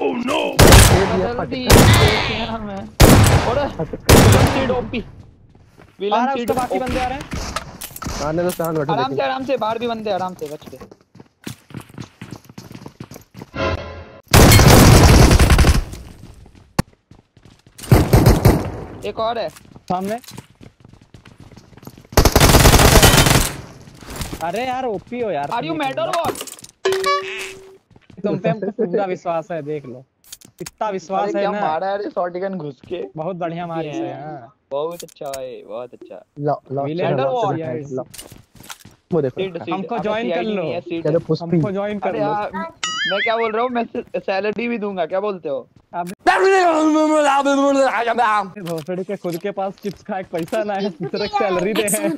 क्या मैं और ओपी विलन बाकी बंदे आ रहे हैं। आने दो स्टैंड बैठो आराम से आराम से बाहर भी बंदे आराम से बच के। एक और है। सामने। अरे यार ओपी हो यार। आर यू तुम मैड तुम पे हमको पूरा विश्वास है देख लो। इतना विश्वास है ना। मारा है शॉटगन घुस के। बहुत बढ़िया मारी Yeah. हाँ। बहुत अच्छा है बहुत अच्छा। लो लो? लो। वो देखो हमको join कर लो। चलो पुष्पी। हमको ज्वाइन कर लो। मैं क्या बोल रहा हूँ? मैं सैलरी भी दूँगा क्या बोलते हो? भोसड़ी के खुद के पास चिप्स का एक पैसा ना है सैलरी दे। हैं